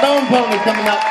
Bone Pony coming up.